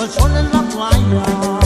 como el sol en la playa.